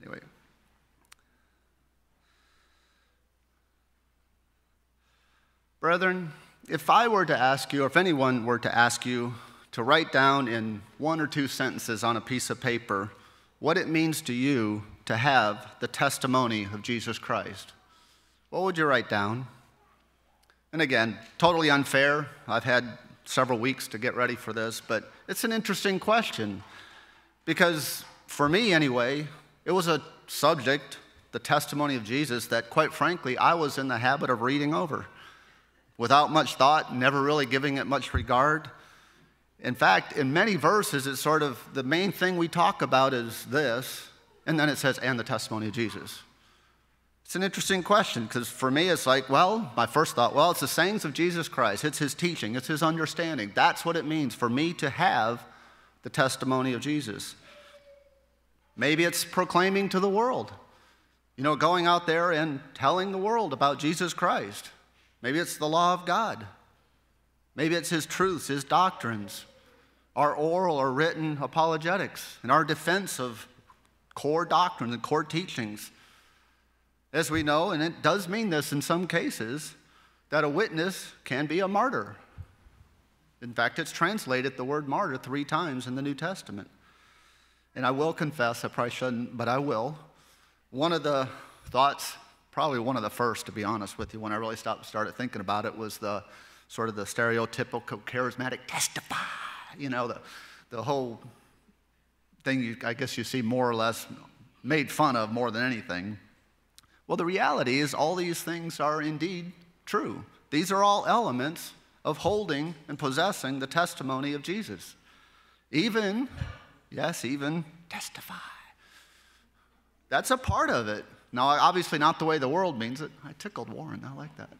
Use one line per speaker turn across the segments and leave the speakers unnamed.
Anyway. Brethren, if I were to ask you, or if anyone were to ask you to write down in one or two sentences on a piece of paper what it means to you to have the testimony of Jesus Christ, what would you write down? And again, totally unfair. I've had several weeks to get ready for this, but it's an interesting question because for me anyway, it was a subject, the testimony of Jesus, that quite frankly I was in the habit of reading over without much thought, never really giving it much regard. In fact, in many verses, it's sort of the main thing we talk about is this, and then it says, and the testimony of Jesus. It's an interesting question because for me, it's like, well, my first thought, well, it's the sayings of Jesus Christ, it's his teaching, it's his understanding. That's what it means for me to have the testimony of Jesus. Maybe it's proclaiming to the world, you know, going out there and telling the world about Jesus Christ. Maybe it's the law of God. Maybe it's his truths, his doctrines, our oral or written apologetics, and our defense of core doctrines and core teachings. As we know, and it does mean this in some cases, that a witness can be a martyr. In fact, it's translated the word martyr three times in the New Testament. And I will confess, I probably shouldn't, but I will. One of the thoughts, probably one of the first, to be honest with you, when I really stopped, started thinking about it, was the sort of the stereotypical charismatic testify, you know, the, the whole thing you, I guess you see more or less made fun of more than anything. Well, the reality is all these things are indeed true. These are all elements of holding and possessing the testimony of Jesus. Even, yes, even testify. That's a part of it. Now, obviously, not the way the world means it. I tickled Warren, I like that.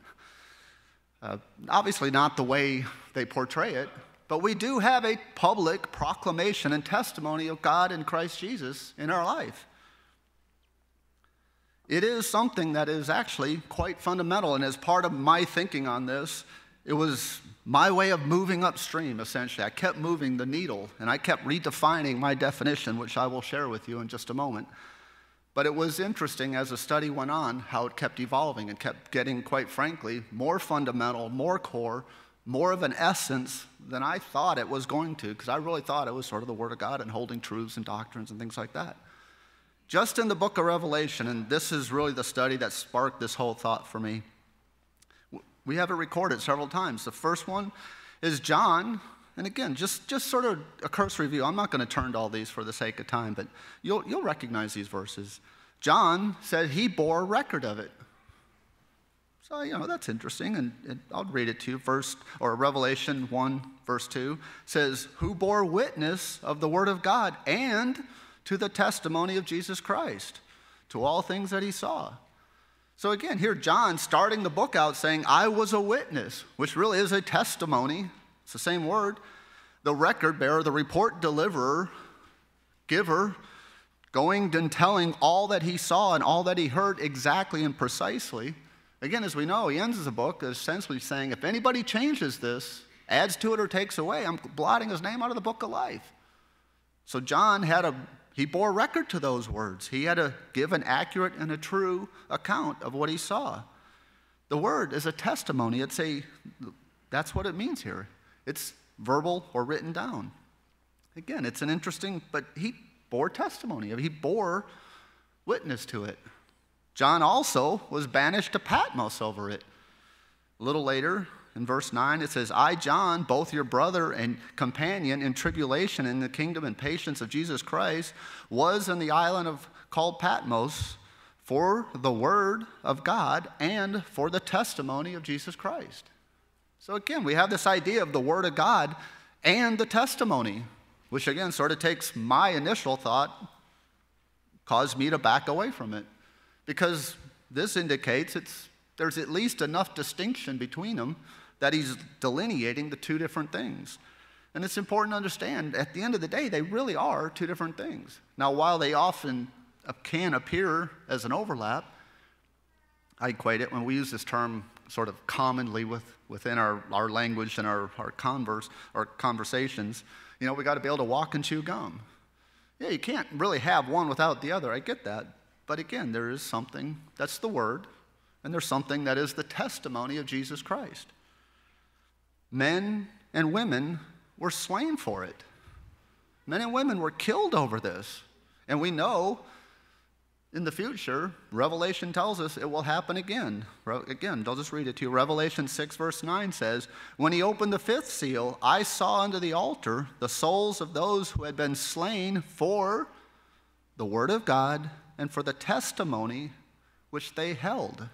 Uh, obviously, not the way they portray it, but we do have a public proclamation and testimony of God in Christ Jesus in our life. It is something that is actually quite fundamental, and as part of my thinking on this, it was my way of moving upstream, essentially. I kept moving the needle, and I kept redefining my definition, which I will share with you in just a moment. But it was interesting as the study went on how it kept evolving and kept getting, quite frankly, more fundamental, more core, more of an essence than I thought it was going to, because I really thought it was sort of the Word of God and holding truths and doctrines and things like that. Just in the book of Revelation, and this is really the study that sparked this whole thought for me, we have it recorded several times. The first one is John and again, just, just sort of a cursory review. I'm not going to turn to all these for the sake of time, but you'll, you'll recognize these verses. John said he bore record of it. So, you know, that's interesting, and, I'll read it to you. First, or Revelation 1, verse 2 says, Who bore witness of the word of God and to the testimony of Jesus Christ, to all things that he saw. So, again, here John starting the book out saying, I was a witness, which really is a testimony it's the same word. The record bearer, the report deliverer, giver, going and telling all that he saw and all that he heard exactly and precisely. Again, as we know, he ends the book essentially saying, if anybody changes this, adds to it or takes away, I'm blotting his name out of the book of life. So John had a he bore record to those words. He had to give an accurate and a true account of what he saw. The word is a testimony. It's a that's what it means here. It's verbal or written down. Again, it's an interesting, but he bore testimony. He bore witness to it. John also was banished to Patmos over it. A little later, in verse 9, it says, I, John, both your brother and companion in tribulation in the kingdom and patience of Jesus Christ, was in the island of called Patmos for the word of God and for the testimony of Jesus Christ. So again, we have this idea of the Word of God and the testimony, which again sort of takes my initial thought, caused me to back away from it. Because this indicates it's, there's at least enough distinction between them that he's delineating the two different things. And it's important to understand, at the end of the day, they really are two different things. Now, while they often can appear as an overlap, I equate it when we use this term sort of commonly with, within our, our language and our, our, converse, our conversations. You know, we got to be able to walk and chew gum. Yeah, you can't really have one without the other. I get that. But again, there is something that's the Word, and there's something that is the testimony of Jesus Christ. Men and women were slain for it. Men and women were killed over this. And we know in the future, Revelation tells us it will happen again. Again, I'll just read it to you. Revelation 6, verse 9 says, When he opened the fifth seal, I saw under the altar the souls of those who had been slain for the word of God and for the testimony which they held.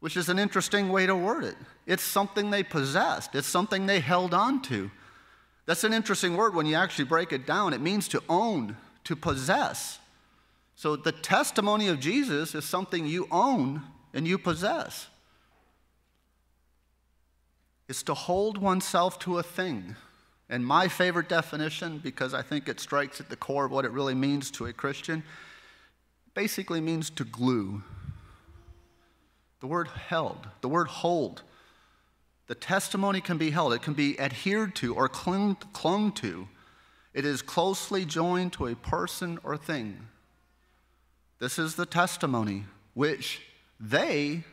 Which is an interesting way to word it. It's something they possessed, it's something they held on to. That's an interesting word when you actually break it down. It means to own, to possess. So the testimony of Jesus is something you own and you possess. It's to hold oneself to a thing. And my favorite definition, because I think it strikes at the core of what it really means to a Christian, basically means to glue. The word held, the word hold. The testimony can be held, it can be adhered to or clung, clung to. It is closely joined to a person or thing. This is the testimony which they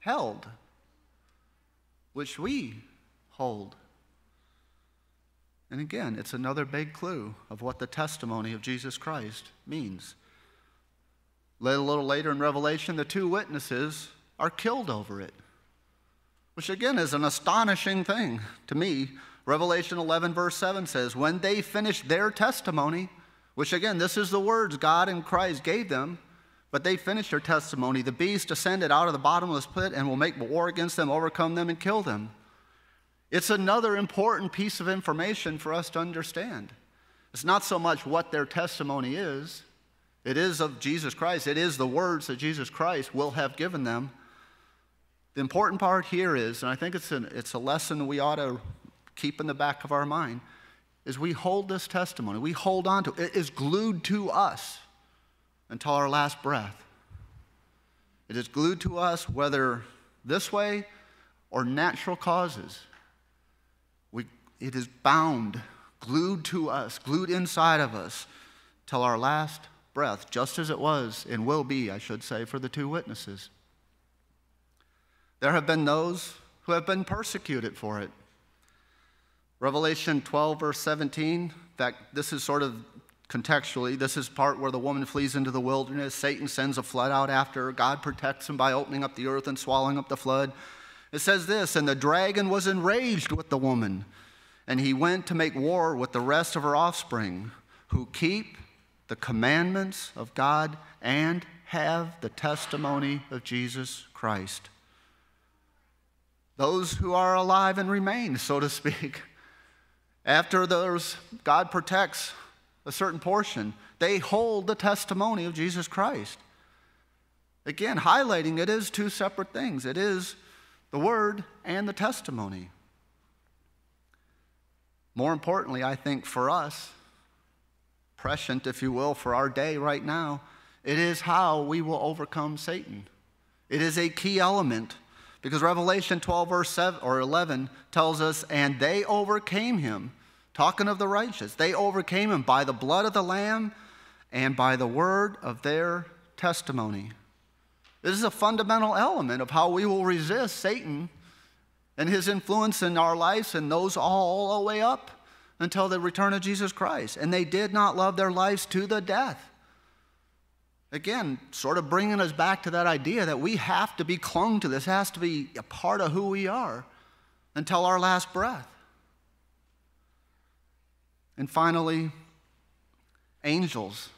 held, which we hold. And again, it's another big clue of what the testimony of Jesus Christ means. A little later in Revelation, the two witnesses are killed over it, which again is an astonishing thing to me. Revelation 11, verse 7 says, When they finished their testimony, which again, this is the words God and Christ gave them, but they finished their testimony. The beast ascended out of the bottomless pit and will make war against them, overcome them, and kill them. It's another important piece of information for us to understand. It's not so much what their testimony is, it is of Jesus Christ. It is the words that Jesus Christ will have given them. The important part here is, and I think it's, an, it's a lesson we ought to keep in the back of our mind, is we hold this testimony. We hold on to it. It is glued to us until our last breath. It is glued to us whether this way or natural causes. We, it is bound, glued to us, glued inside of us till our last breath, just as it was and will be, I should say, for the two witnesses. There have been those who have been persecuted for it. Revelation 12, verse 17, that this is sort of contextually, this is part where the woman flees into the wilderness. Satan sends a flood out after her. God protects him by opening up the earth and swallowing up the flood. It says this And the dragon was enraged with the woman, and he went to make war with the rest of her offspring, who keep the commandments of God and have the testimony of Jesus Christ. Those who are alive and remain, so to speak. After those, God protects a certain portion. They hold the testimony of Jesus Christ. Again, highlighting it is two separate things it is the word and the testimony. More importantly, I think for us, prescient, if you will, for our day right now, it is how we will overcome Satan. It is a key element because Revelation 12, verse 7 or 11 tells us, and they overcame him. Talking of the righteous, they overcame him by the blood of the Lamb and by the word of their testimony. This is a fundamental element of how we will resist Satan and his influence in our lives and those all the way up until the return of Jesus Christ. And they did not love their lives to the death. Again, sort of bringing us back to that idea that we have to be clung to this, has to be a part of who we are until our last breath. And finally, angels.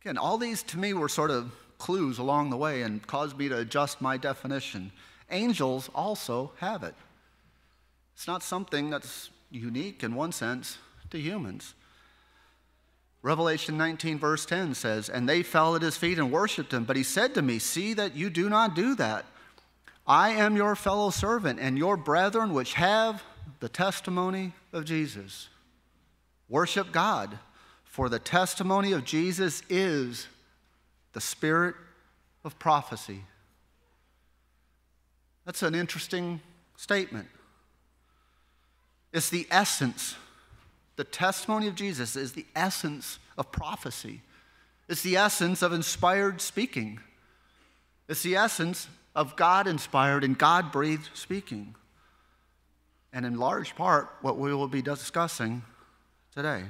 Again, all these to me were sort of clues along the way and caused me to adjust my definition. Angels also have it. It's not something that's unique in one sense to humans. Revelation 19, verse 10 says, And they fell at his feet and worshiped him. But he said to me, See that you do not do that. I am your fellow servant and your brethren which have the testimony of Jesus. Worship God, for the testimony of Jesus is the spirit of prophecy. That's an interesting statement. It's the essence The testimony of Jesus is the essence of prophecy. It's the essence of inspired speaking. It's the essence of God inspired and God breathed speaking. And in large part, what we will be discussing today.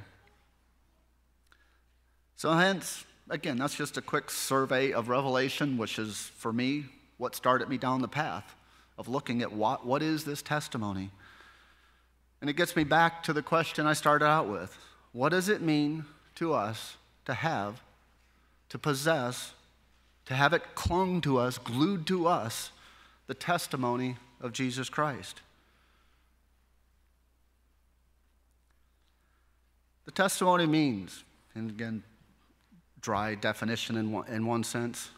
So, hence, again, that's just a quick survey of Revelation, which is, for me, what started me down the path of looking at what, what is this testimony. And it gets me back to the question I started out with What does it mean to us to have, to possess, to have it clung to us, glued to us, the testimony of Jesus Christ? The testimony means, and again, dry definition in one, in one sense,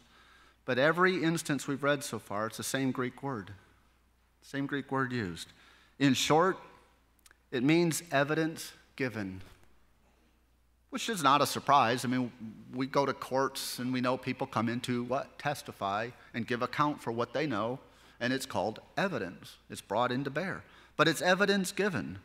but every instance we've read so far, it's the same Greek word, same Greek word used. In short, it means evidence given, which is not a surprise. I mean, we go to courts and we know people come in to what? Testify and give account for what they know, and it's called evidence. It's brought into bear. But it's evidence given.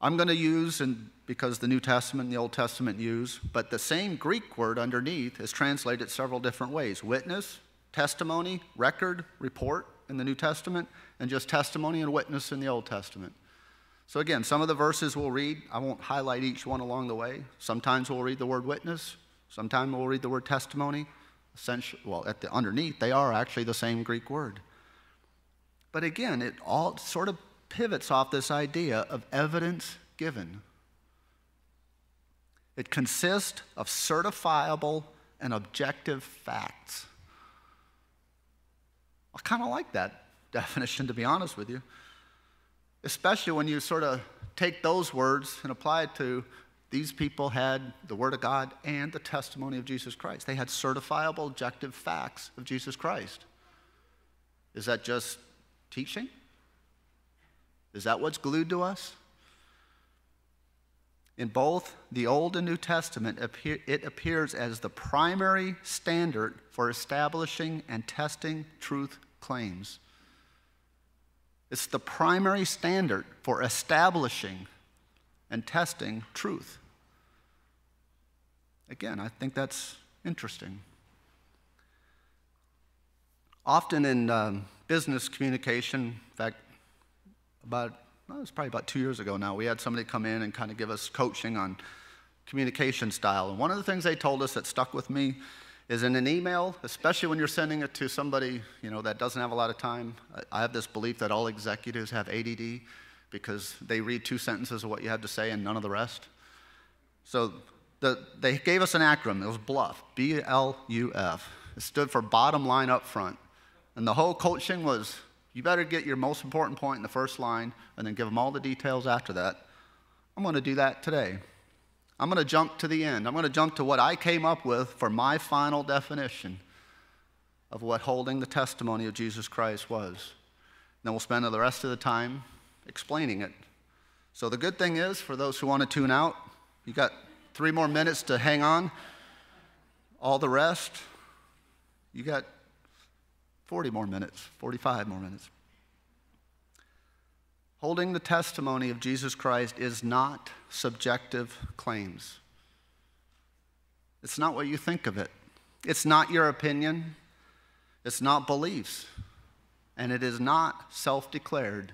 I'm going to use, and because the New Testament and the Old Testament use, but the same Greek word underneath is translated several different ways witness, testimony, record, report in the New Testament, and just testimony and witness in the Old Testament. So, again, some of the verses we'll read, I won't highlight each one along the way. Sometimes we'll read the word witness, sometimes we'll read the word testimony. Essentially, well, at the underneath, they are actually the same Greek word. But again, it all sort of pivots off this idea of evidence given. It consists of certifiable and objective facts. I kind of like that definition, to be honest with you especially when you sort of take those words and apply it to these people had the Word of God and the testimony of Jesus Christ. They had certifiable, objective facts of Jesus Christ. Is that just teaching? Is that what's glued to us? In both the Old and New Testament, it appears as the primary standard for establishing and testing truth claims. It's the primary standard for establishing and testing truth. Again, I think that's interesting. Often in um, business communication, in fact, about, well, it was probably about two years ago now, we had somebody come in and kind of give us coaching on communication style. And one of the things they told us that stuck with me is in an email, especially when you're sending it to somebody you know that doesn't have a lot of time. I have this belief that all executives have ADD because they read two sentences of what you have to say and none of the rest. So the, they gave us an acronym. It was BLUF, B-L-U-F. It stood for bottom line up front. And the whole coaching was you better get your most important point in the first line and then give them all the details after that. I'm going to do that today. I'm going to jump to the end. I'm going to jump to what I came up with for my final definition of what holding the testimony of Jesus Christ was. Then we'll spend the rest of the time explaining it. So the good thing is, for those who want to tune out, you got three more minutes to hang on. All the rest, you got 40 more minutes, 45 more minutes. Holding the testimony of Jesus Christ is not subjective claims. It's not what you think of it. It's not your opinion. It's not beliefs. And it is not self declared.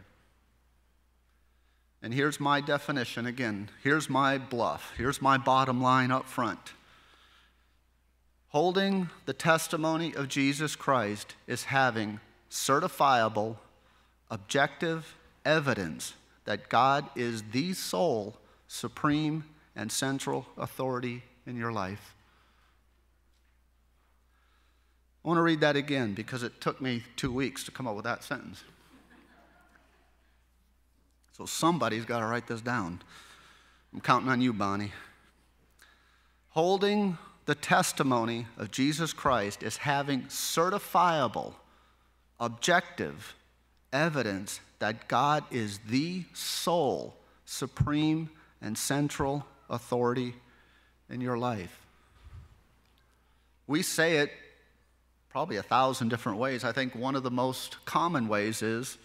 And here's my definition again. Here's my bluff. Here's my bottom line up front. Holding the testimony of Jesus Christ is having certifiable, objective, evidence that God is the sole, supreme, and central authority in your life. I want to read that again because it took me two weeks to come up with that sentence. So somebody's got to write this down. I'm counting on you, Bonnie. Holding the testimony of Jesus Christ is having certifiable, objective evidence that God is the sole, supreme, and central authority in your life. We say it probably a thousand different ways. I think one of the most common ways is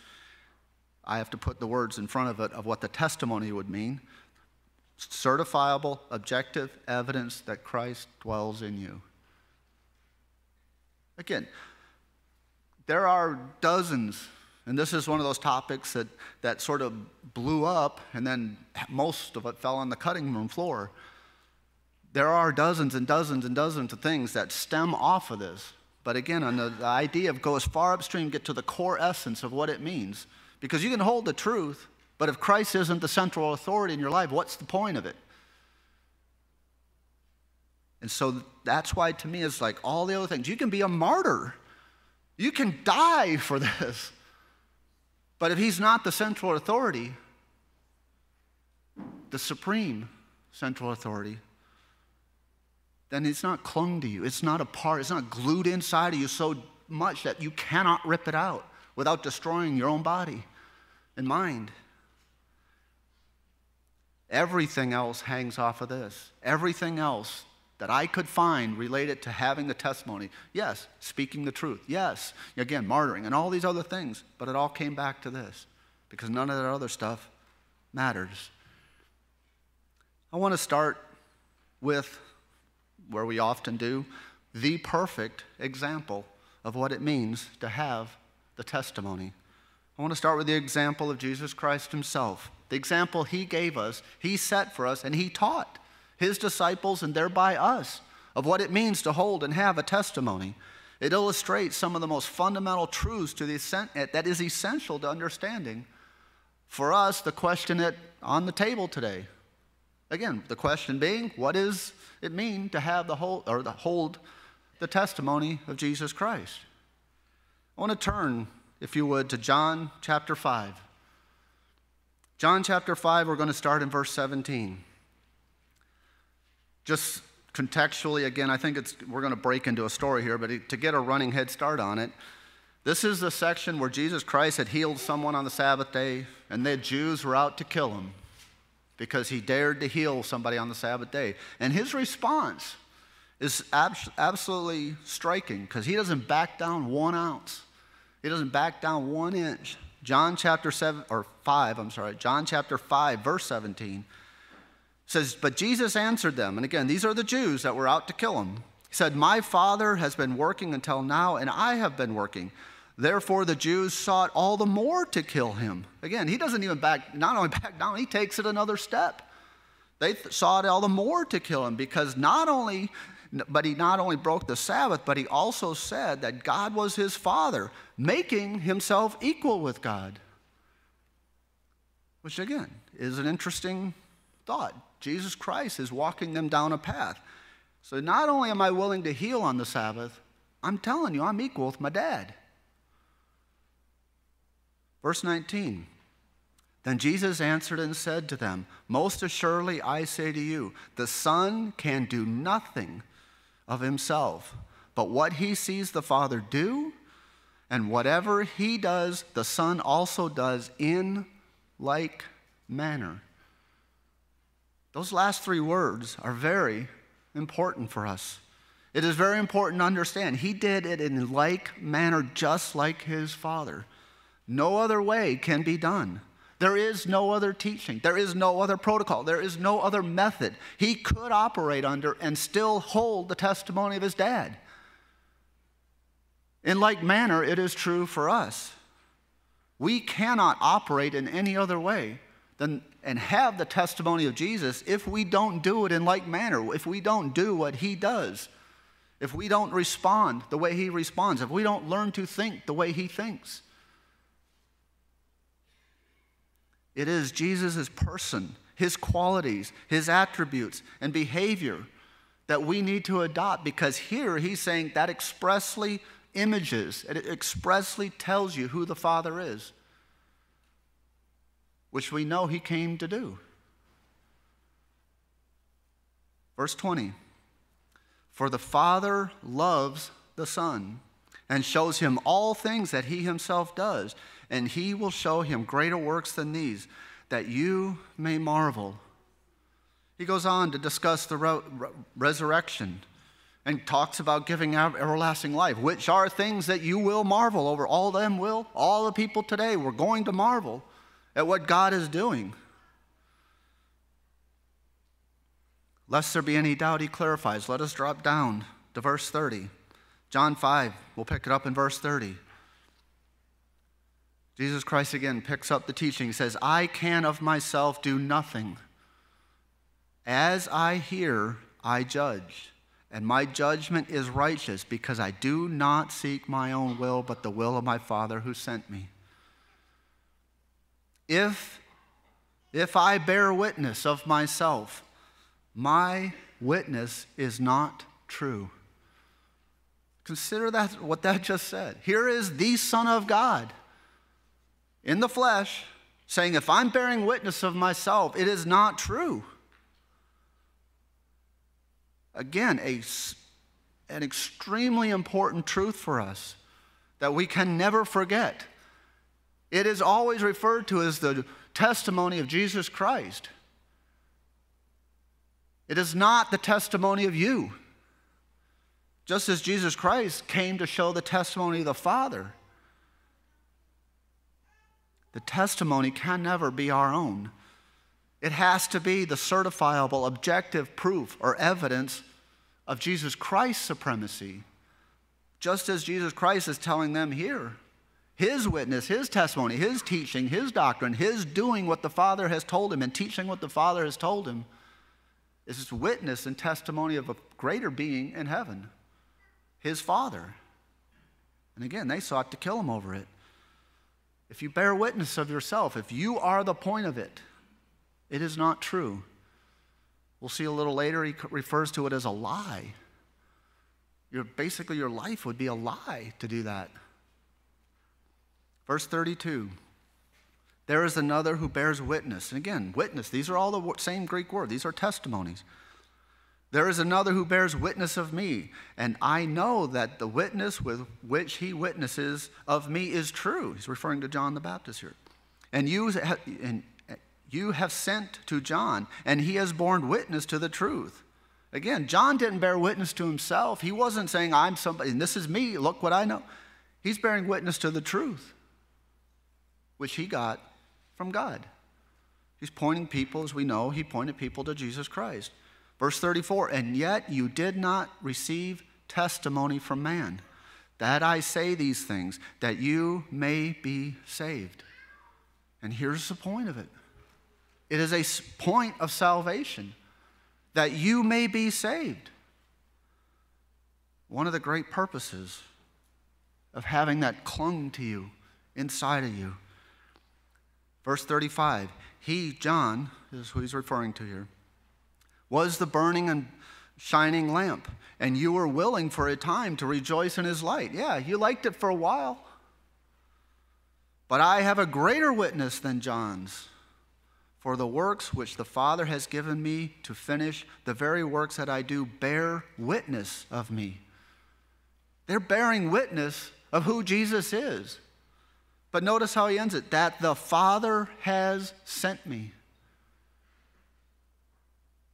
I have to put the words in front of it of what the testimony would mean. certifiable, objective evidence that Christ dwells in you. Again, there are dozens, and this is one of those topics that, that sort of blew up, and then most of it fell on the cutting room floor. There are dozens and dozens and dozens of things that stem off of this. But again, on the, the idea of go as far upstream, get to the core essence of what it means. Because you can hold the truth, but if Christ isn't the central authority in your life, what's the point of it? And so that's why, to me, it's like all the other things. You can be a martyr, you can die for this. But if he's not the central authority, the supreme central authority, then it's not clung to you. It's not a part, it's not glued inside of you so much that you cannot rip it out without destroying your own body and mind. Everything else hangs off of this. Everything else that I could find related to having the testimony. Yes, speaking the truth. Yes, again, martyring and all these other things. But it all came back to this because none of that other stuff matters. I want to start with where we often do, the perfect example of what it means to have the testimony. I want to start with the example of Jesus Christ himself. The example he gave us, he set for us, and he taught his disciples and thereby us of what it means to hold and have a testimony. It illustrates some of the most fundamental truths to the, eh, that is essential to understanding. For us, the question that on the table today Again, the question being, what does it mean to have the whole or the hold the testimony of Jesus Christ? I want to turn, if you would, to John chapter 5. John chapter 5, we're going to start in verse 17. Just contextually, again, I think it's, we're going to break into a story here, but to get a running head start on it, this is the section where Jesus Christ had healed someone on the Sabbath day, and the Jews were out to kill him because he dared to heal somebody on the Sabbath day. And his response is ab- absolutely striking because he doesn't back down one ounce, he doesn't back down one inch. John chapter 7 or 5, I'm sorry, John chapter 5 verse 17 says, "But Jesus answered them, and again, these are the Jews that were out to kill him. He said, "My Father has been working until now, and I have been working." Therefore, the Jews sought all the more to kill him. Again, he doesn't even back, not only back down, he takes it another step. They sought all the more to kill him because not only, but he not only broke the Sabbath, but he also said that God was his father, making himself equal with God. Which again is an interesting thought. Jesus Christ is walking them down a path. So not only am I willing to heal on the Sabbath, I'm telling you, I'm equal with my dad. Verse 19 Then Jesus answered and said to them, Most assuredly I say to you, the Son can do nothing of himself, but what he sees the Father do, and whatever he does, the Son also does in like manner. Those last three words are very important for us. It is very important to understand. He did it in like manner, just like his Father. No other way can be done. There is no other teaching. There is no other protocol. There is no other method he could operate under and still hold the testimony of his dad. In like manner, it is true for us. We cannot operate in any other way than and have the testimony of Jesus if we don't do it in like manner, if we don't do what he does, if we don't respond the way he responds, if we don't learn to think the way he thinks. It is Jesus' person, his qualities, his attributes, and behavior that we need to adopt because here he's saying that expressly images, it expressly tells you who the Father is, which we know he came to do. Verse 20 For the Father loves the Son and shows him all things that he himself does and he will show him greater works than these, that you may marvel. He goes on to discuss the re- re- resurrection and talks about giving everlasting life, which are things that you will marvel over. All them will. All the people today, we're going to marvel at what God is doing. Lest there be any doubt, he clarifies. Let us drop down to verse 30. John 5, we'll pick it up in verse 30. Jesus Christ again picks up the teaching. He says, I can of myself do nothing. As I hear, I judge. And my judgment is righteous because I do not seek my own will, but the will of my Father who sent me. If, if I bear witness of myself, my witness is not true. Consider that what that just said. Here is the Son of God in the flesh saying, If I'm bearing witness of myself, it is not true. Again, a, an extremely important truth for us that we can never forget. It is always referred to as the testimony of Jesus Christ. It is not the testimony of you. Just as Jesus Christ came to show the testimony of the Father, the testimony can never be our own. It has to be the certifiable, objective proof or evidence of Jesus Christ's supremacy, just as Jesus Christ is telling them here. His witness, his testimony, his teaching, his doctrine, his doing what the Father has told him and teaching what the Father has told him is his witness and testimony of a greater being in heaven, his Father. And again, they sought to kill him over it. If you bear witness of yourself, if you are the point of it, it is not true. We'll see a little later, he refers to it as a lie. Your, basically, your life would be a lie to do that. Verse 32 There is another who bears witness. And again, witness, these are all the same Greek word, these are testimonies. There is another who bears witness of me, and I know that the witness with which he witnesses of me is true. He's referring to John the Baptist here. And you, and uh, you have sent to John, and he has borne witness to the truth. Again, John didn't bear witness to himself. He wasn't saying, I'm somebody, and this is me, look what I know. He's bearing witness to the truth, which he got from God. He's pointing people, as we know, he pointed people to Jesus Christ. Verse 34 And yet you did not receive testimony from man. That I say these things, that you may be saved. And here's the point of it it is a point of salvation, that you may be saved. One of the great purposes of having that clung to you inside of you. Verse 35 He, John, is who he's referring to here was the burning and shining lamp, and you were willing for a time to rejoice in his light. Yeah, you liked it for a while. But I have a greater witness than John's. For the works which the Father has given me to finish, the very works that I do bear witness of me. They're bearing witness of who Jesus is. But notice how he ends it that the Father has sent me.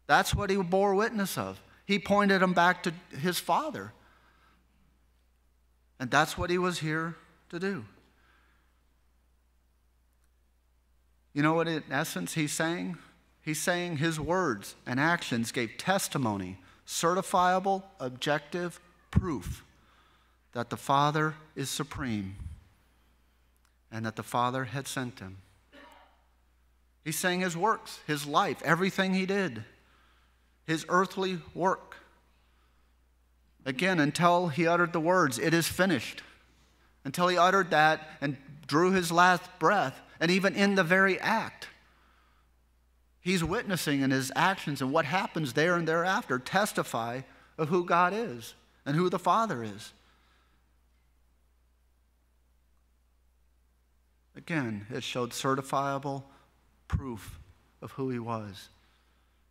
That's what he bore witness of. He pointed him back to his father. And that's what he was here to do. You know what, in essence, he's saying? He's saying his words and actions gave testimony, certifiable, objective proof that the Father is supreme and that the Father had sent him. He's saying his works, his life, everything he did his earthly work. Again, until he uttered the words, It is finished. Until he uttered that and drew his last breath, and even in the very act, he's witnessing in his actions and what happens there and thereafter testify of who God is and who the Father is. Again, it showed certifiable proof of who he was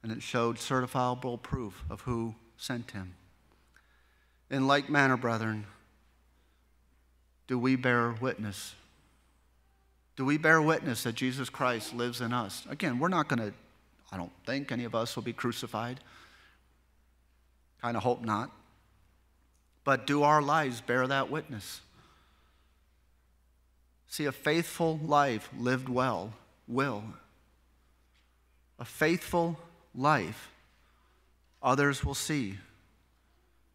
and it showed certifiable proof of who sent him. In like manner, brethren, do we bear witness? Do we bear witness that Jesus Christ lives in us? Again, we're not going to, I don't think any of us will be crucified. Kind of hope not. But do our lives bear that witness? See, a faithful life lived well will. A faithful life others will see.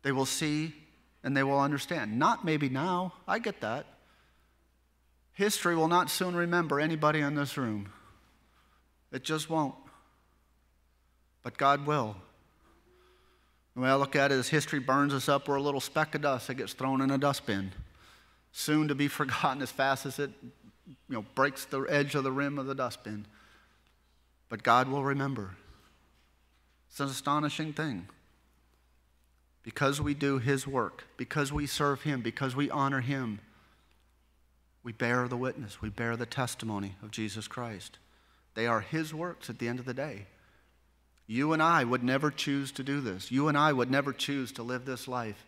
They will see and they will understand. Not maybe now, I get that. History will not soon remember anybody in this room. It just won't. But God will. The way I look at it is history burns us up, we're a little speck of dust that gets thrown in a dustbin, soon to be forgotten as fast as it you know, breaks the edge of the rim of the dustbin. But God will remember. It's an astonishing thing. Because we do His work, because we serve Him, because we honor Him, we bear the witness, we bear the testimony of Jesus Christ. They are His works at the end of the day. You and I would never choose to do this. You and I would never choose to live this life.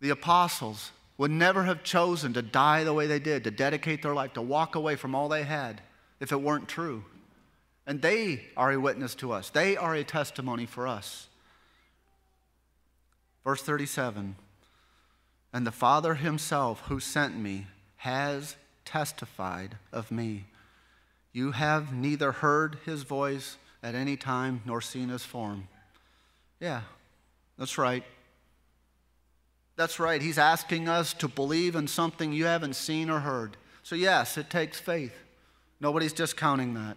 The apostles would never have chosen to die the way they did, to dedicate their life, to walk away from all they had if it weren't true. And they are a witness to us, they are a testimony for us. Verse 37 And the Father himself who sent me has testified of me. You have neither heard his voice at any time nor seen his form. Yeah, that's right. That's right. He's asking us to believe in something you haven't seen or heard. So, yes, it takes faith. Nobody's discounting that.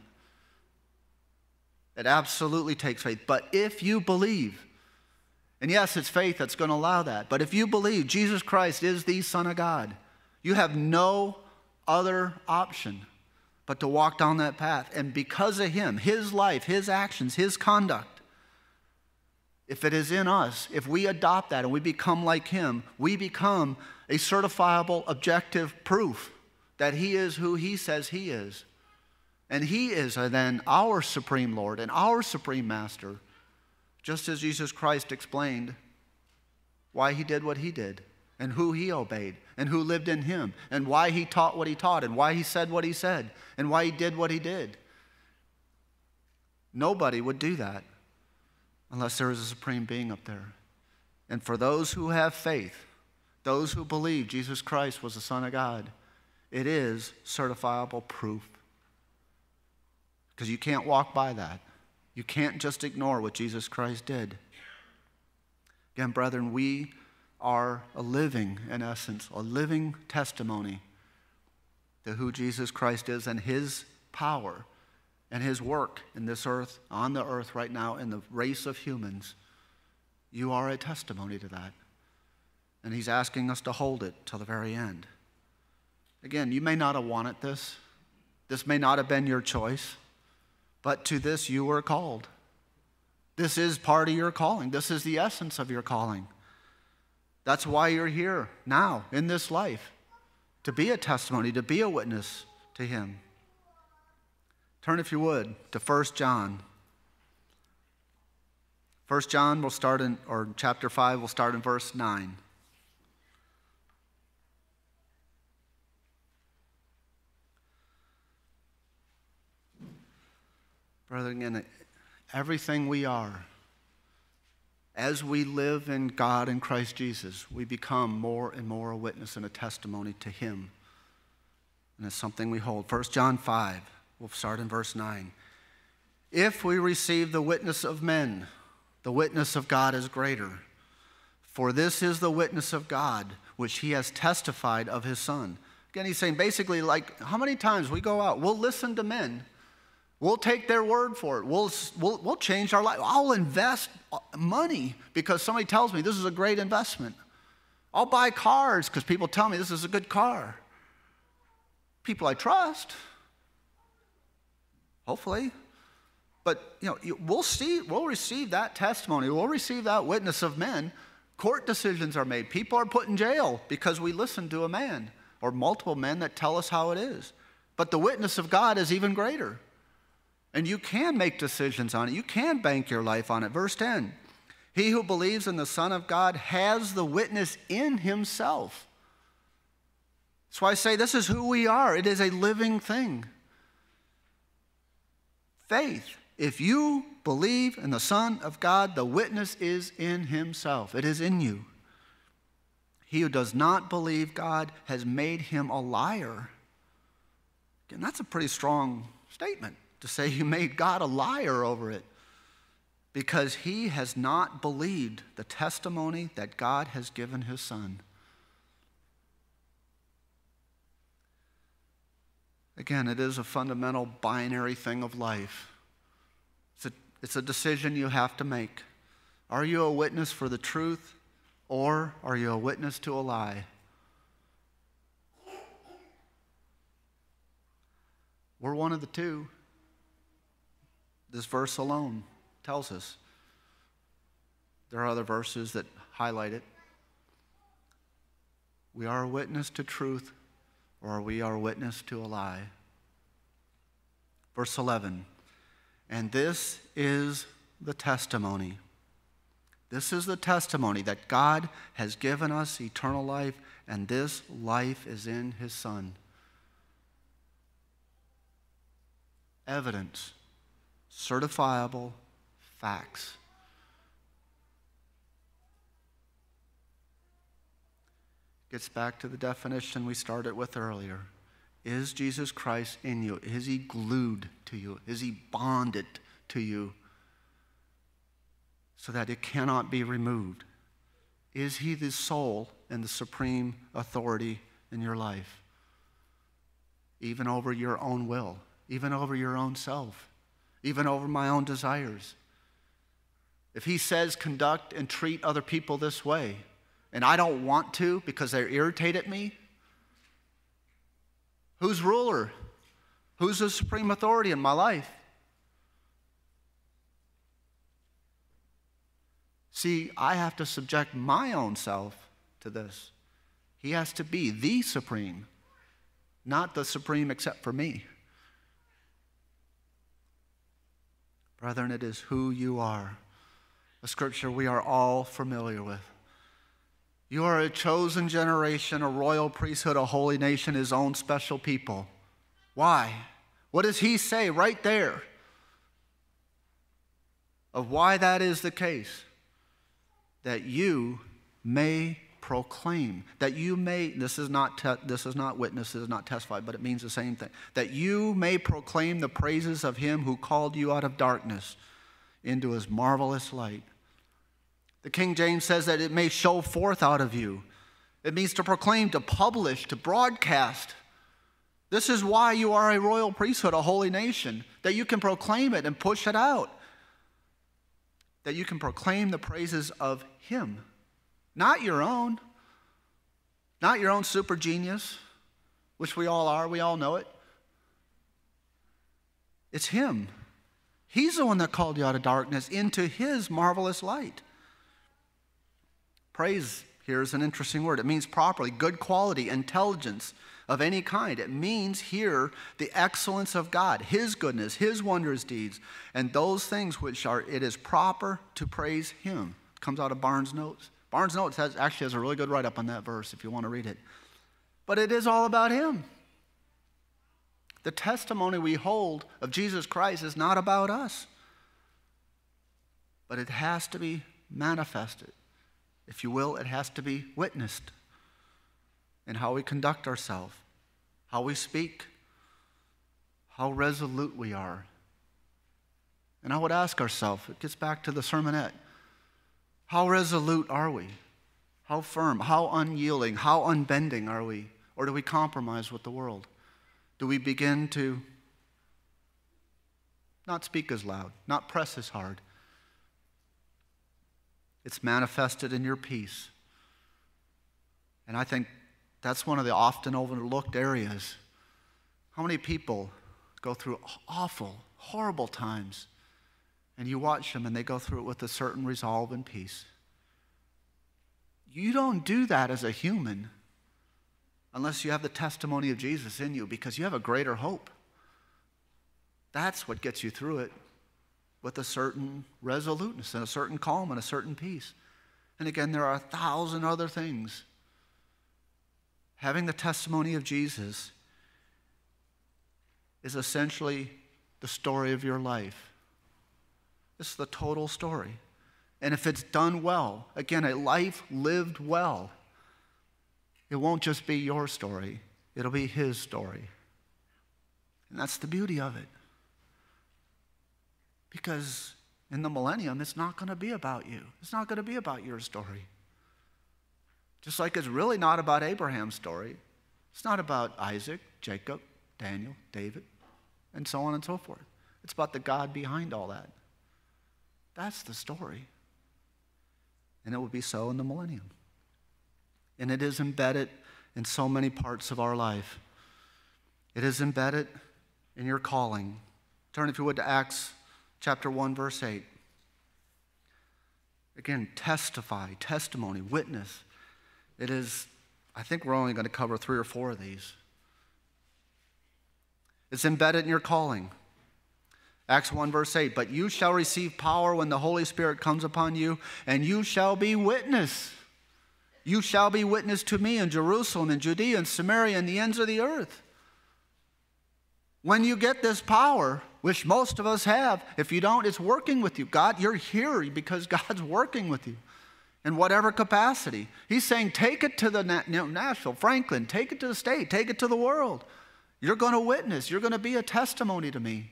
It absolutely takes faith. But if you believe, and yes, it's faith that's going to allow that, but if you believe Jesus Christ is the Son of God, you have no other option but to walk down that path. And because of Him, His life, His actions, His conduct, if it is in us, if we adopt that and we become like Him, we become a certifiable, objective proof that He is who He says He is. And He is then our supreme Lord and our supreme Master, just as Jesus Christ explained why He did what He did and who he obeyed and who lived in him and why he taught what he taught and why he said what he said and why he did what he did. Nobody would do that unless there is a supreme being up there. And for those who have faith, those who believe Jesus Christ was the Son of God, it is certifiable proof. Because you can't walk by that. You can't just ignore what Jesus Christ did. Again, brethren, we are a living, in essence, a living testimony to who Jesus Christ is and his power and his work in this earth, on the earth right now, in the race of humans. You are a testimony to that. And he's asking us to hold it till the very end. Again, you may not have wanted this. This may not have been your choice, but to this you were called. This is part of your calling. This is the essence of your calling. That's why you're here now in this life to be a testimony, to be a witness to Him. Turn, if you would, to 1 John. 1 John will start in, or chapter 5 will start in verse 9. Brother, again, everything we are as we live in God and Christ Jesus, we become more and more a witness and a testimony to Him. And it's something we hold. 1 John 5, we'll start in verse 9. If we receive the witness of men, the witness of God is greater. For this is the witness of God, which He has testified of His Son. Again, He's saying basically, like, how many times we go out, we'll listen to men We'll take their word for it. We'll, we'll, we'll change our life. I'll invest uh, money because somebody tells me this is a great investment. I'll buy cars because people tell me this is a good car. People I trust, hopefully. But you know, we'll see, we'll receive that testimony. We'll receive that witness of men. Court decisions are made. People are put in jail because we listen to a man or multiple men that tell us how it is. But the witness of God is even greater. And you can make decisions on it. You can bank your life on it. Verse 10 He who believes in the Son of God has the witness in himself. That's why I say this is who we are. It is a living thing. Faith. If you believe in the Son of God, the witness is in himself, it is in you. He who does not believe God has made him a liar. Again, that's a pretty strong statement to say you made God a liar over it. because he has not believed the testimony that God has given his son. Again, it is a fundamental binary thing of life. It's a, it's a decision you have to make. Are you a witness for the truth or are you a witness to a lie? We're one of the two. This verse alone tells us. There are other verses that highlight it. We are a witness to truth, or we are witness to a lie. Verse 11, and this is the testimony. This is the testimony that God has given us eternal life, and this life is in His Son. Evidence, certifiable facts. Gets back to the definition we started with earlier. Is Jesus Christ in you? Is he glued to you? Is he bonded to you so that it cannot be removed? Is he the soul and the supreme authority in your life? Even over your own will, even over your own self, even over my own desires. If he says conduct and treat other people this way, and I don't want to because they irritate at me, who's ruler? Who's the supreme authority in my life? See, I have to subject my own self to this. He has to be the supreme, not the supreme except for me. Brethren, it is who you are a scripture we are all familiar with. You are a chosen generation, a royal priesthood, a holy nation, his own special people. Why? What does he say right there of why that is the case? That you may proclaim, that you may, this is not, this is not witness, this is not testify, but it means the same thing, that you may proclaim the praises of him who called you out of darkness into his marvelous light. The King James says that it may show forth out of you. It means to proclaim, to publish, to broadcast. This is why you are a royal priesthood, a holy nation, that you can proclaim it and push it out. That you can proclaim the praises of Him, not your own, not your own super genius, which we all are, we all know it. It's Him. He's the one that called you out of darkness into his marvelous light. Praise here is an interesting word. It means properly, good quality, intelligence of any kind. It means here the excellence of God, His goodness, His wondrous deeds, and those things which are, it is proper to praise Him. Comes out of Barnes' Notes. Barnes' Notes has, actually has a really good write up on that verse if you want to read it. But it is all about Him. The testimony we hold of Jesus Christ is not about us, but it has to be manifested. If you will, it has to be witnessed in how we conduct ourselves, how we speak, how resolute we are. And I would ask ourselves, it gets back to the sermonette how resolute are we? How firm, how unyielding, how unbending are we? Or do we compromise with the world? do we begin to not speak as loud, not press as hard? It's manifested in your peace. And I think that's one of the often overlooked areas. How many people go through awful, horrible times, and you watch them and they go through it with a certain resolve and peace? You don't do that as a human unless you have the testimony of Jesus in you because you have a greater hope. That's what gets you through it with a certain resoluteness and a certain calm and a certain peace. And again, there are a thousand other things. Having the testimony of Jesus is essentially the story of your life. It's the total story. And if it's done well, again, a life lived well, it won't just be your story, it'll be his story. And that's the beauty of it. Because in the millennium, it's not going to be about you. It's not going to be about your story. Just like it's really not about Abraham's story. It's not about Isaac, Jacob, Daniel, David, and so on and so forth. It's about the God behind all that. That's the story. And it will be so in the millennium. And it is embedded in so many parts of our life. It is embedded in your calling. Turn, if you would, to Acts chapter 1, verse 8. Again, testify, testimony, witness. It is, I think we're only going to cover three or four of these. It's embedded in your calling. Acts 1, verse 8. But you shall receive power when the Holy Spirit comes upon you, and you shall be witness. You shall be witness to me in Jerusalem and Judea and Samaria and the ends of the earth. When you get this power, which most of us have, if you don't, it's working with you. God, you're here because God's working with you in whatever capacity. He's saying, take it to the Nashville, Franklin, take it to the state, take it to the world. You're going to witness, you're going to be a testimony to me.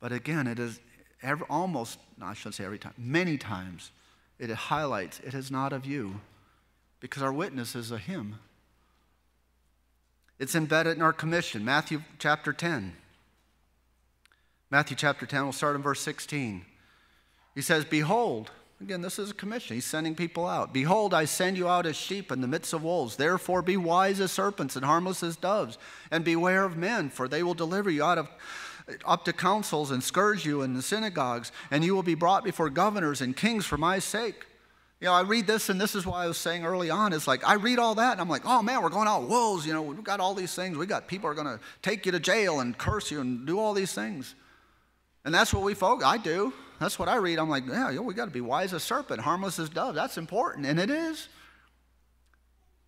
But again, it is every, almost, no, I shouldn't say every time, many times, it highlights it is not of you because our witness is a Him. It's embedded in our commission, Matthew chapter 10. Matthew chapter 10, we'll start in verse 16. He says, Behold, again, this is a commission. He's sending people out. Behold, I send you out as sheep in the midst of wolves. Therefore, be wise as serpents and harmless as doves, and beware of men, for they will deliver you out of up to councils and scourge you in the synagogues, and you will be brought before governors and kings for my sake. You know, I read this, and this is why I was saying early on, it's like I read all that, and I'm like, oh man, we're going out wolves. You know, we've got all these things. We got people are going to take you to jail and curse you and do all these things. And that's what we folk, I do. That's what I read. I'm like, yeah, we got to be wise as serpent, harmless as dove. That's important, and it is.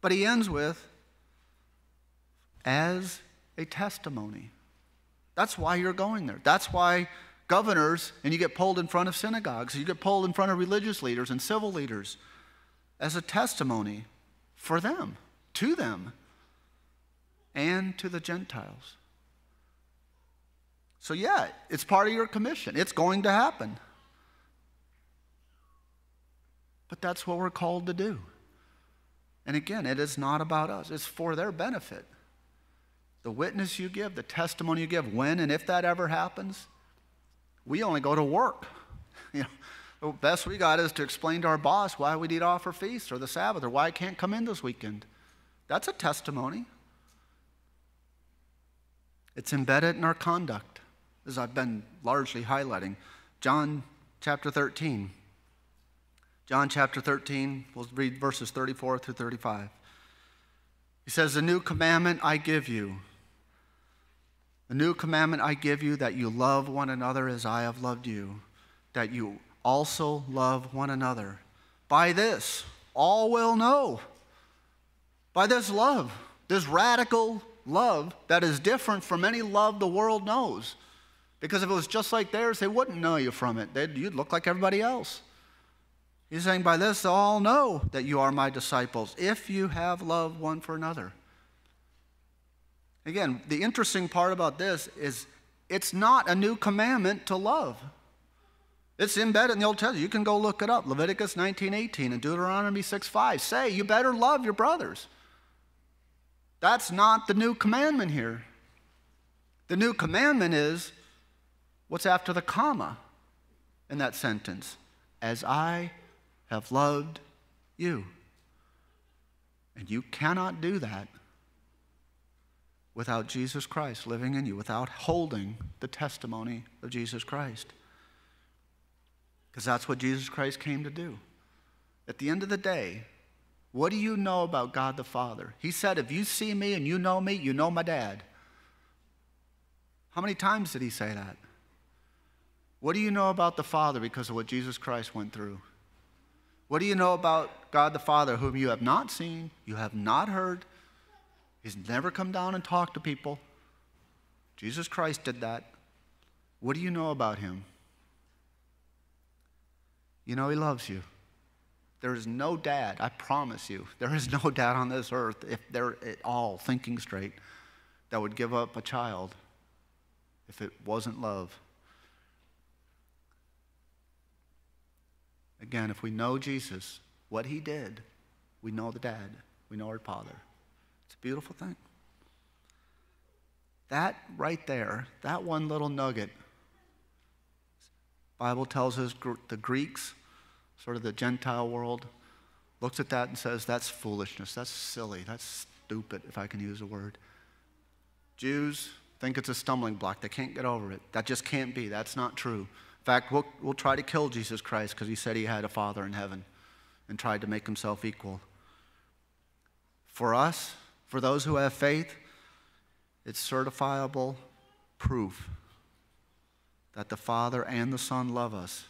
But he ends with, as a testimony. That's why you're going there. That's why governors and you get pulled in front of synagogues, you get pulled in front of religious leaders and civil leaders as a testimony for them, to them, and to the Gentiles. So, yeah, it's part of your commission. It's going to happen. But that's what we're called to do. And again, it is not about us, it's for their benefit the witness you give, the testimony you give, when and if that ever happens, we only go to work. You know, the best we got is to explain to our boss why we need off for feast or the Sabbath or why I can't come in this weekend. That's a testimony. It's embedded in our conduct, as I've been largely highlighting. John chapter 13. John chapter 13, we'll read verses 34 through 35. He says, A new commandment I give you a new commandment I give you that you love one another as I have loved you, that you also love one another. By this, all will know. By this love, this radical love that is different from any love the world knows. Because if it was just like theirs, they wouldn't know you from it. They'd, you'd look like everybody else. He's saying, By this, all know that you are my disciples, if you have love one for another. Again, the interesting part about this is it's not a new commandment to love. It's embedded in the Old Testament. You can go look it up. Leviticus 19:18 and Deuteronomy 6:5 say you better love your brothers. That's not the new commandment here. The new commandment is what's after the comma in that sentence? As I have loved you. And you cannot do that without Jesus Christ living in you, without holding the testimony of Jesus Christ. Because that's what Jesus Christ came to do. At the end of the day, what do you know about God the Father? He said, If you see me and you know me, you know my dad. How many times did he say that? What do you know about the Father because of what Jesus Christ went through? What do you know about God the Father, whom you have not seen, you have not heard, He's never come down and talked to people. Jesus Christ did that. What do you know about him? You know, he loves you. There is no dad, I promise you, there is no dad on this earth, if they're at all thinking straight, that would give up a child if it wasn't love. Again, if we know Jesus, what he did, we know the dad, we know our father. Beautiful thing. That right there, that one little nugget, Bible tells us the Greeks, sort of the Gentile world, looks at that and says, that's foolishness, that's silly, that's stupid, if I can use a word. Jews think it's a stumbling block. They can't get over it. That just can't be. That's not true. In fact, we'll, we'll try to kill Jesus Christ because he said he had a Father in heaven and tried to make himself equal. For us, for those who have faith, it's certifiable proof that the Father and the Son love us.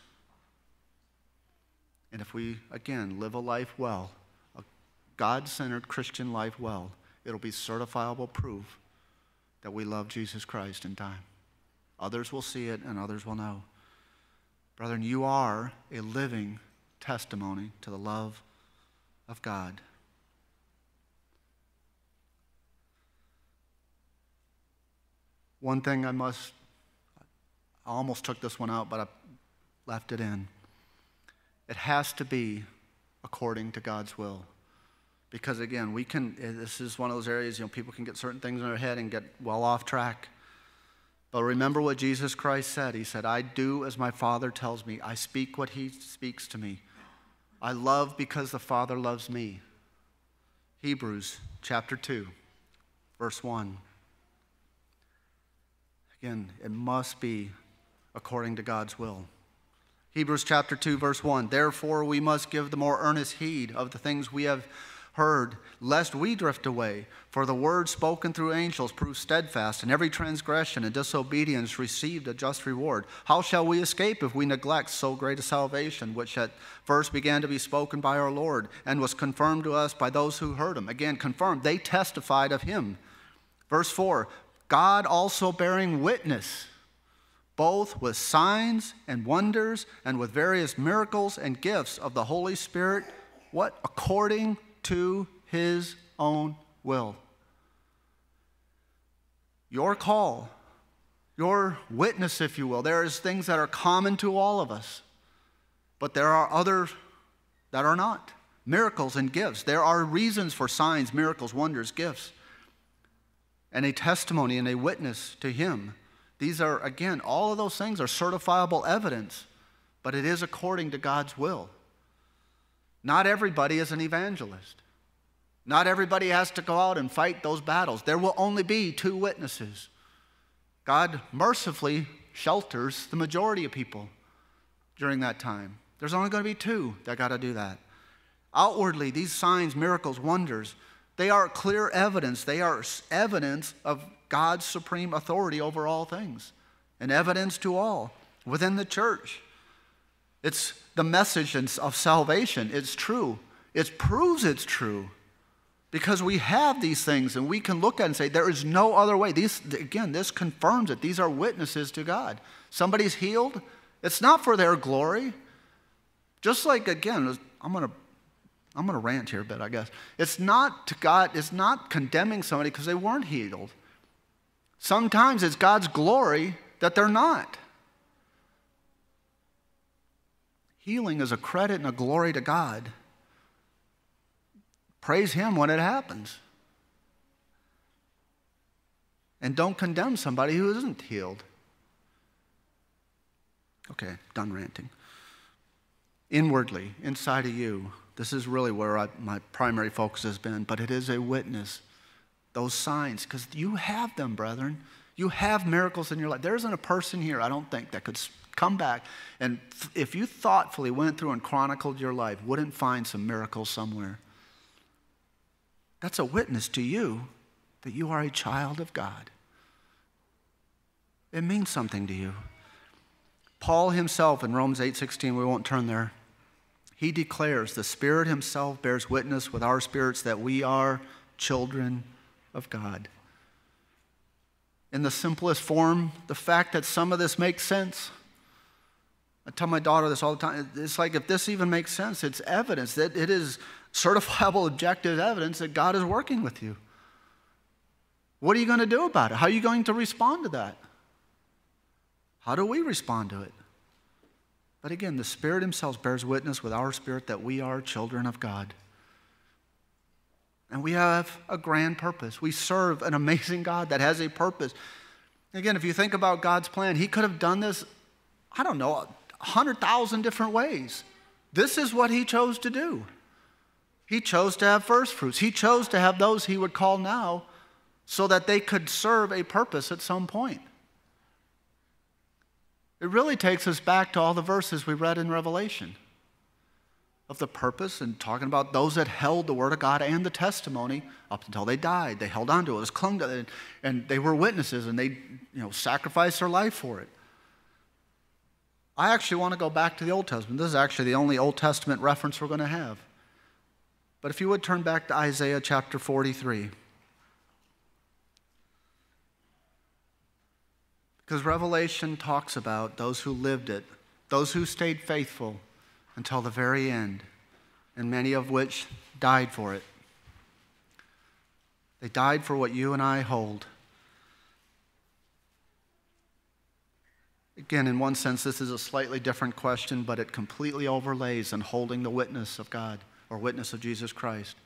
And if we, again, live a life well, a God centered Christian life well, it'll be certifiable proof that we love Jesus Christ in time. Others will see it and others will know. Brethren, you are a living testimony to the love of God. One thing I must, I almost took this one out, but I left it in. It has to be according to God's will. Because again, we can, eh, this is one of those areas, you know, people can get certain things in their head and get well off track. But remember what Jesus Christ said. He said, I do as my Father tells me, I speak what He speaks to me. I love because the Father loves me. Hebrews chapter 2, verse 1. Again, it must be according to God's will. Hebrews chapter 2, verse 1. Therefore, we must give the more earnest heed of the things we have heard, lest we drift away. For the word spoken through angels proved steadfast, and every transgression and disobedience received a just reward. How shall we escape if we neglect so great a salvation, which at first began to be spoken by our Lord, and was confirmed to us by those who heard him? Again, confirmed. They testified of him. Verse 4 God also bearing witness both with signs and wonders and with various miracles and gifts of the Holy Spirit, what? According to his own will. Your call, your witness, if you will, there is things that are common to all of us, but there are others that are not. Miracles and gifts. There are reasons for signs, miracles, wonders, gifts, and a testimony and a witness to him. These are, again, all of those things are certifiable evidence, but it is according to God's will. Not everybody is an evangelist. Not everybody has to go out and fight those battles. There will only be two witnesses. God mercifully shelters the majority of people during that time. There's only going to be two that got to do that. Outwardly, these signs, miracles, wonders, they are clear evidence. They are evidence of God's supreme authority over all things and evidence to all within the church. It's the message of salvation. It's true. It proves it's true because we have these things and we can look at and say, there is no other way. These, again, this confirms it. These are witnesses to God. Somebody's healed, it's not for their glory. Just like, again, I'm going to. I'm going to rant here a bit, I guess. It's not to God, it's not condemning somebody because they weren't healed. Sometimes it's God's glory that they're not. Healing is a credit and a glory to God. Praise Him when it happens. And don't condemn somebody who isn't healed. Okay, done ranting. Inwardly, inside of you, this is really where I, my primary focus has been, but it is a witness. Those signs, because you have them, brethren. You have miracles in your life. There isn't a person here, I don't think, that could come back and if you thoughtfully went through and chronicled your life, wouldn't find some miracles somewhere. That's a witness to you that you are a child of God. It means something to you. Paul himself in Romans 8:16, we won't turn there. He declares, "The Spirit himself bears witness with our spirits that we are children of God." In the simplest form, the fact that some of this makes sense I tell my daughter this all the time. It's like if this even makes sense, it's evidence that it is certifiable, objective evidence that God is working with you. What are you going to do about it? How are you going to respond to that? How do we respond to it? But again, the Spirit Himself bears witness with our spirit that we are children of God. And we have a grand purpose. We serve an amazing God that has a purpose. Again, if you think about God's plan, He could have done this, I don't know, 100,000 different ways. This is what He chose to do. He chose to have first fruits. He chose to have those He would call now so that they could serve a purpose at some point. It really takes us back to all the verses we read in Revelation of the purpose and talking about those that held the Word of God and the testimony up until they died. They held on to it, was clung to it, and they were witnesses and they you know, sacrificed their life for it. I actually want to go back to the Old Testament. This is actually the only Old Testament reference we're going to have. But if you would turn back to Isaiah chapter 43. Because Revelation talks about those who lived it, those who stayed faithful until the very end, and many of which died for it. They died for what you and I hold. Again, in one sense, this is a slightly different question, but it completely overlays in holding the witness of God or witness of Jesus Christ.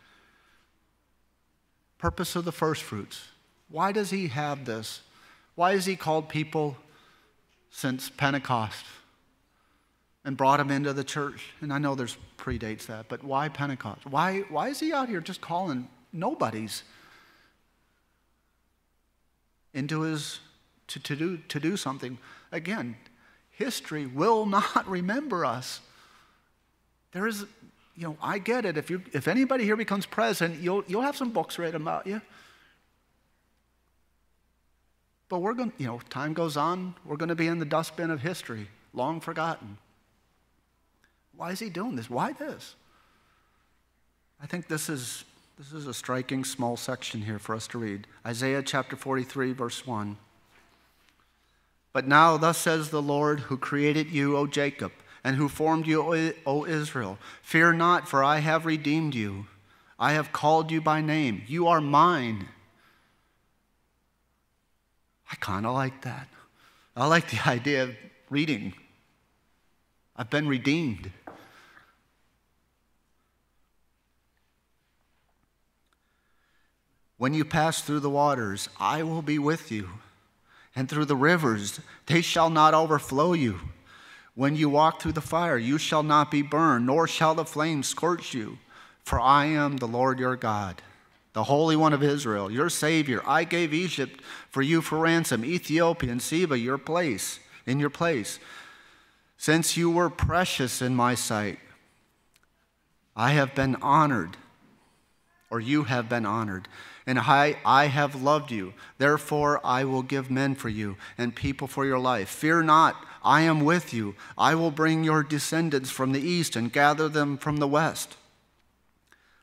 Purpose of the first fruits. Why does he have this? Why has he called people since Pentecost and brought them into the church? And I know there's predates that, but why Pentecost? Why, why is he out here just calling nobodies into his to, to, do, to do something? Again, history will not remember us. There is, you know, I get it. If, you, if anybody here becomes president, you'll, you'll have some books written about you. But we're going, you know, time goes on, we're going to be in the dustbin of history, long forgotten. Why is he doing this? Why this? I think this is, this is a striking small section here for us to read. Isaiah chapter 43, verse 1. But now, thus says the Lord who created you, O Jacob, and who formed you, O Israel Fear not, for I have redeemed you. I have called you by name. You are mine. I kind of like that. I like the idea of reading. I've been redeemed. When you pass through the waters, I will be with you. And through the rivers, they shall not overflow you. When you walk through the fire, you shall not be burned, nor shall the flames scorch you. For I am the Lord your God the Holy One of Israel, your Savior. I gave Egypt for you for ransom, Ethiopia and Seba, your place, in your place. Since you were precious in my sight, I have been honored, or you have been honored, and I, I have loved you. Therefore, I will give men for you and people for your life. Fear not, I am with you. I will bring your descendants from the east and gather them from the west.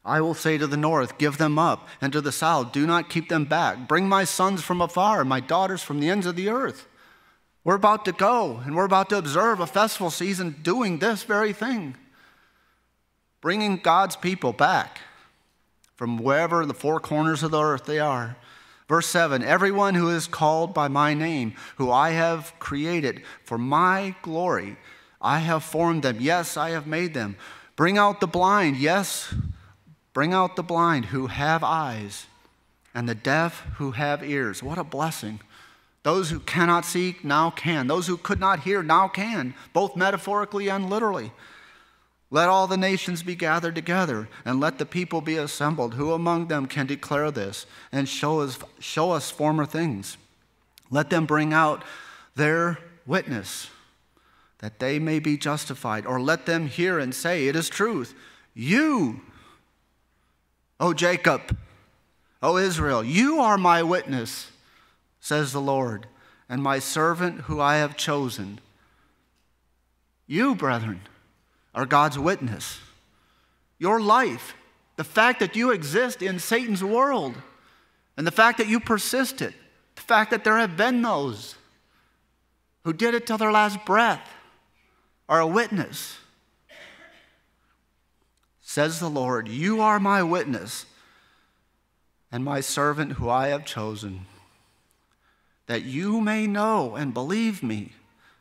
I will say to the north, Give them up, and to the south, Do not keep them back. Bring my sons from afar, and my daughters from the ends of the earth. We're about to go, and we're about to observe a festival season doing this very thing bringing God's people back from wherever the four corners of the earth they are. Verse 7 Everyone who is called by my name, who I have created for my glory, I have formed them. Yes, I have made them. Bring out the blind. Yes, Bring out the blind who have eyes, and the deaf who have ears. What a blessing. Those who cannot see now can. Those who could not hear now can, both metaphorically and literally. Let all the nations be gathered together, and let the people be assembled. Who among them can declare this and show us, show us former things? Let them bring out their witness, that they may be justified, or let them hear and say, It is truth. You O Jacob, O Israel, you are my witness, says the Lord, and my servant who I have chosen. You, brethren, are God's witness. Your life, the fact that you exist in Satan's world, and the fact that you persisted, the fact that there have been those who did it till their last breath, are a witness says the Lord, You are my witness and my servant who I have chosen, that you may know and believe me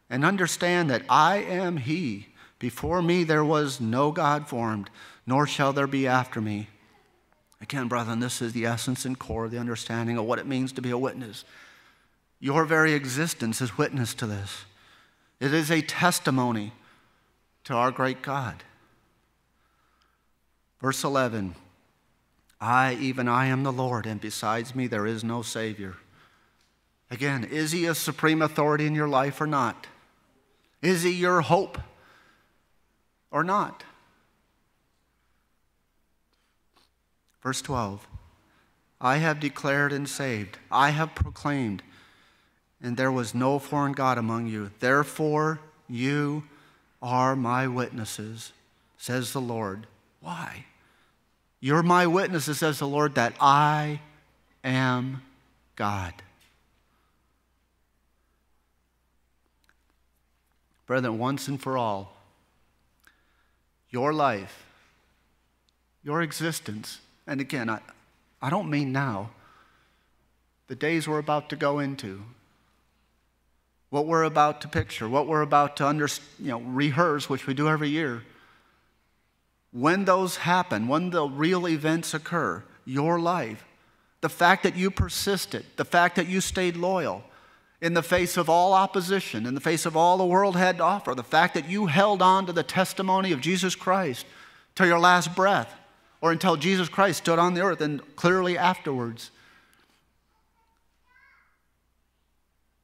and understand that I am He. Before me there was no God formed, nor shall there be after me. Again, brethren, this is the essence and core of the understanding of what it means to be a witness. Your very existence is witness to this. It is a testimony to our great God. Verse 11 I, even I, am the Lord, and besides me there is no Savior. Again, is He a supreme authority in your life or not? Is He your hope or not? Verse 12 I have declared and saved, I have proclaimed, and there was no foreign God among you. Therefore, you are my witnesses, says the Lord. Why? You're my witnesses, says the Lord, that I am God. Brethren, once and for all, your life, your existence, and again, I, I don't mean now, the days we're about to go into, what we're about to picture, what we're about to under, you know, rehearse, which we do every year when those happen, when the real events occur, your life, the fact that you persisted, the fact that you stayed loyal in the face of all opposition, in the face of all the world had to offer, the fact that you held on to the testimony of Jesus Christ till your last breath or until Jesus Christ stood on the earth and clearly afterwards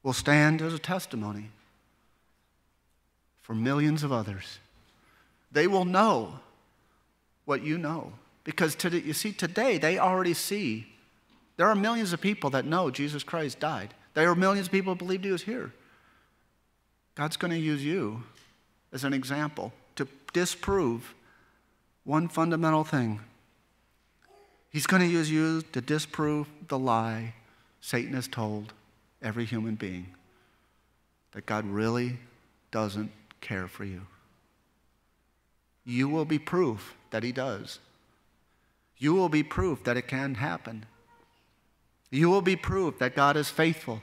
will stand as a testimony for millions of others. They will know what you know. Because today, you see, today they already see there are millions of people that know Jesus Christ died. There are millions of people who believed he was here. God's going to use you as an example to disprove one fundamental thing. He's going to use you to disprove the lie Satan has told every human being that God really doesn't care for you. You will be proof that He does. You will be proof that it can happen. You will be proof that God is faithful.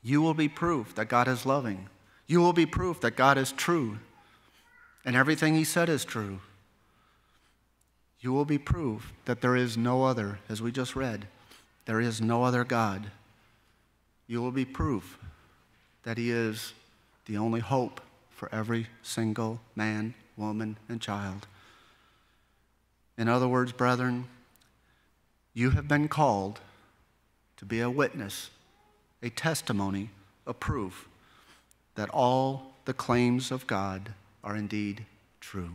You will be proof that God is loving. You will be proof that God is true and everything He said is true. You will be proof that there is no other, as we just read, there is no other God. You will be proof that He is the only hope for every single man, woman, and child. In other words, brethren, you have been called to be a witness, a testimony, a proof that all the claims of God are indeed true.